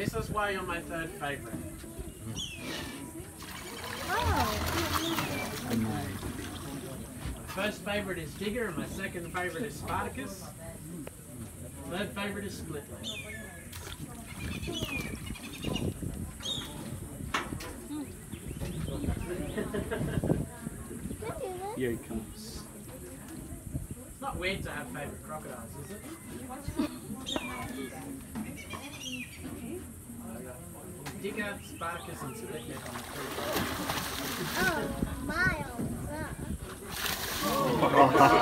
This is why you're my third favourite. Oh. My first favourite is Digger, and my second favourite is Spartacus. Third favourite is Splitlet. Here he comes. It's not weird to have favourite crocodiles, is it? Digger, Spartacus, and Splitlet on the three. Oh, miles. Oh.